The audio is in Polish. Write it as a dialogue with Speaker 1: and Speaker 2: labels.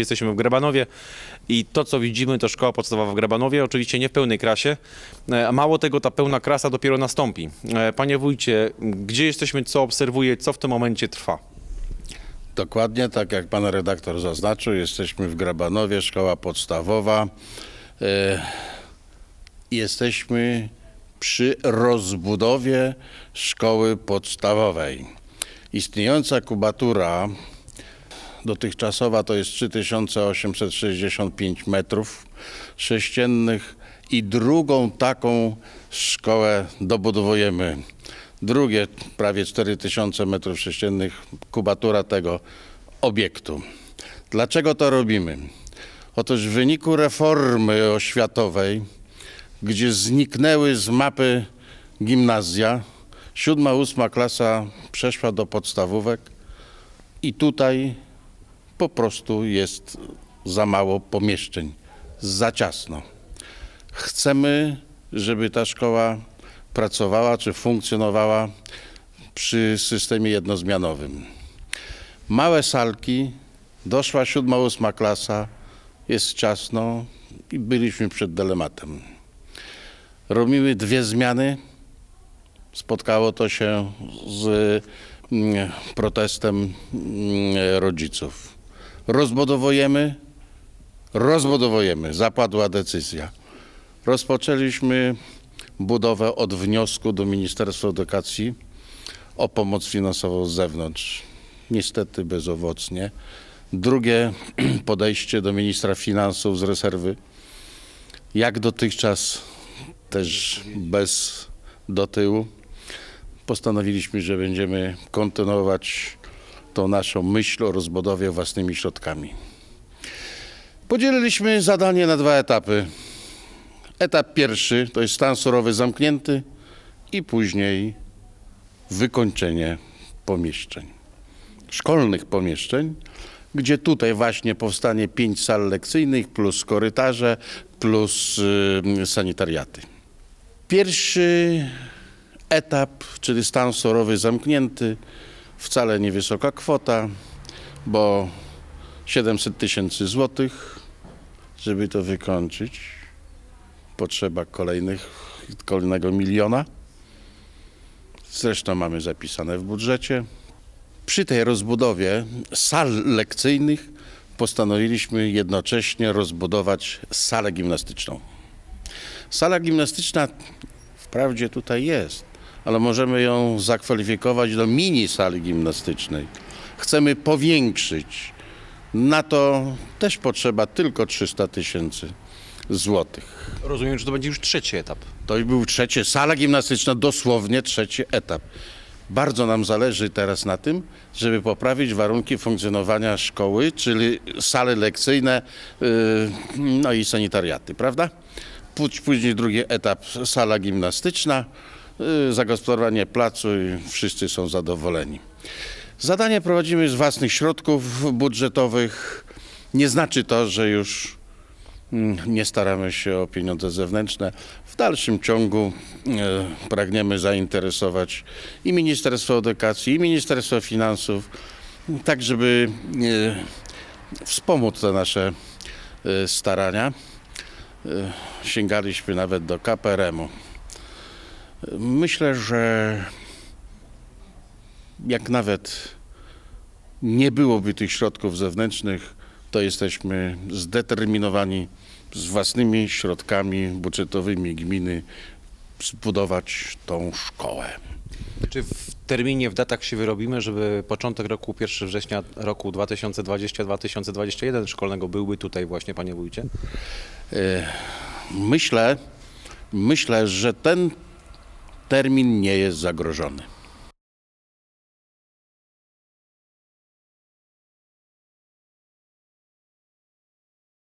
Speaker 1: jesteśmy w Grabanowie i to, co widzimy, to szkoła podstawowa w Grabanowie, oczywiście nie w pełnej krasie, e, a mało tego, ta pełna krasa dopiero nastąpi. E, Panie wójcie, gdzie jesteśmy, co obserwuje, co w tym momencie trwa?
Speaker 2: Dokładnie tak jak pan redaktor zaznaczył, jesteśmy w Grabanowie, szkoła podstawowa. E, Jesteśmy przy rozbudowie szkoły podstawowej. Istniejąca kubatura dotychczasowa to jest 3865 metrów sześciennych i drugą taką szkołę dobudowujemy. Drugie prawie 4000 metrów sześciennych kubatura tego obiektu. Dlaczego to robimy? Otóż w wyniku reformy oświatowej, gdzie zniknęły z mapy gimnazja, siódma, ósma klasa przeszła do podstawówek i tutaj po prostu jest za mało pomieszczeń, za ciasno. Chcemy, żeby ta szkoła pracowała czy funkcjonowała przy systemie jednozmianowym. Małe salki, doszła siódma, ósma klasa, jest ciasno i byliśmy przed dylematem. Robimy dwie zmiany. Spotkało to się z mm, protestem mm, rodziców. Rozbudowujemy, rozbudowujemy, zapadła decyzja. Rozpoczęliśmy budowę od wniosku do Ministerstwa Edukacji o pomoc finansową z zewnątrz. Niestety bezowocnie. Drugie podejście do ministra finansów z rezerwy. Jak dotychczas też bez do tyłu. Postanowiliśmy, że będziemy kontynuować tą naszą myśl o rozbudowie własnymi środkami. Podzieliliśmy zadanie na dwa etapy. Etap pierwszy to jest stan surowy zamknięty i później wykończenie pomieszczeń. Szkolnych pomieszczeń, gdzie tutaj właśnie powstanie pięć sal lekcyjnych plus korytarze plus y, sanitariaty. Pierwszy etap, czyli stan surowy zamknięty, wcale niewysoka kwota, bo 700 tysięcy złotych, żeby to wykończyć. Potrzeba kolejnych, kolejnego miliona. Zresztą mamy zapisane w budżecie. Przy tej rozbudowie sal lekcyjnych postanowiliśmy jednocześnie rozbudować salę gimnastyczną. Sala gimnastyczna wprawdzie tutaj jest, ale możemy ją zakwalifikować do mini sali gimnastycznej. Chcemy powiększyć. Na to też potrzeba tylko 300 tysięcy złotych.
Speaker 1: Rozumiem, że to będzie już trzeci etap.
Speaker 2: To był trzecie, sala gimnastyczna, dosłownie trzeci etap. Bardzo nam zależy teraz na tym, żeby poprawić warunki funkcjonowania szkoły, czyli sale lekcyjne, yy, no i sanitariaty, prawda? Póź- Później drugi etap, sala gimnastyczna, zagospodarowanie placu i wszyscy są zadowoleni. Zadanie prowadzimy z własnych środków budżetowych. Nie znaczy to, że już Mm, nie staramy się o pieniądze zewnętrzne. W dalszym ciągu e, pragniemy zainteresować i Ministerstwo Edukacji, i Ministerstwo Finansów, tak żeby e, wspomóc te nasze starania. Sięgaliśmy nawet do KPRM-u. Myślę, że jak nawet nie byłoby tych środków zewnętrznych, to jesteśmy zdeterminowani z własnymi środkami budżetowymi gminy zbudować tą szkołę.
Speaker 1: Czy w terminie, w datach się wyrobimy, żeby początek roku, 1 września roku 2020-2021 szkolnego byłby tutaj właśnie, panie wójcie?
Speaker 2: Myślę, myślę, że ten termin nie jest zagrożony.